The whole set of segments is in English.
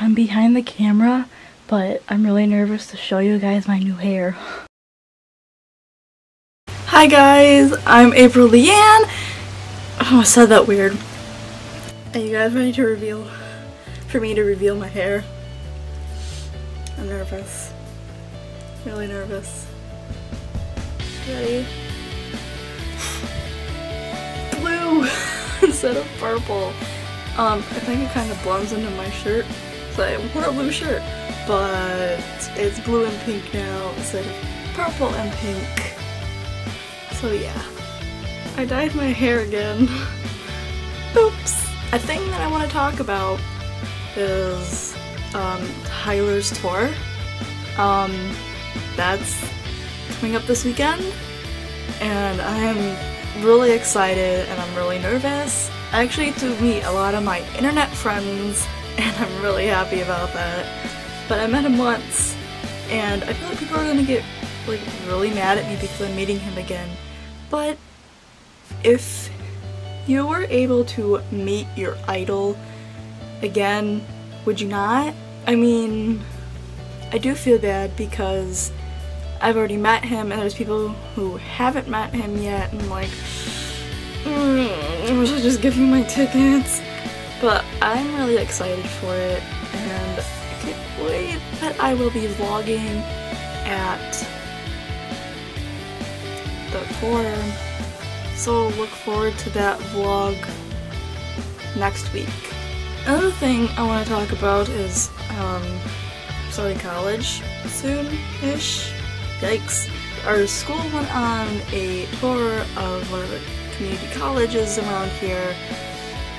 I'm behind the camera, but I'm really nervous to show you guys my new hair. Hi guys, I'm April Leanne. Oh, I said that weird. Are you guys ready to reveal, for me to reveal my hair? I'm nervous. Really nervous. Ready? Blue instead of purple. Um, I think it kind of blends into my shirt. I wore a blue shirt. But it's blue and pink now instead of purple and pink. So yeah. I dyed my hair again. Oops. A thing that I want to talk about is um, Tyler's tour. Um, that's coming up this weekend and I am really excited and I'm really nervous. I actually to meet a lot of my internet friends and I'm really happy about that. But I met him once and I feel like people are gonna get like really mad at me because I'm meeting him again. But if you were able to meet your idol again, would you not? I mean, I do feel bad because I've already met him and there's people who haven't met him yet and like, mm, I should just give you my tickets. But I'm really excited for it and I can't wait that I will be vlogging at the forum. So look forward to that vlog next week. Another thing I want to talk about is um, starting college soon-ish. Yikes. Our school went on a tour of one of the community colleges around here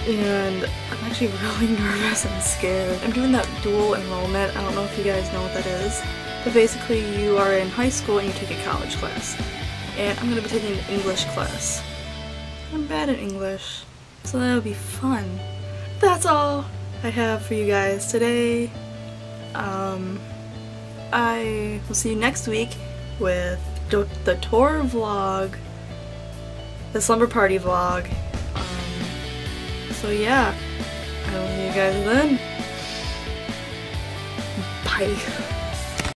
and I'm actually really nervous and scared. I'm doing that dual enrollment. I don't know if you guys know what that is. But basically you are in high school and you take a college class. And I'm going to be taking an English class. I'm bad at English, so that'll be fun. That's all I have for you guys today. Um, I will see you next week with the tour vlog, the slumber party vlog. So yeah, I will see you guys then. Bye.